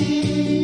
see.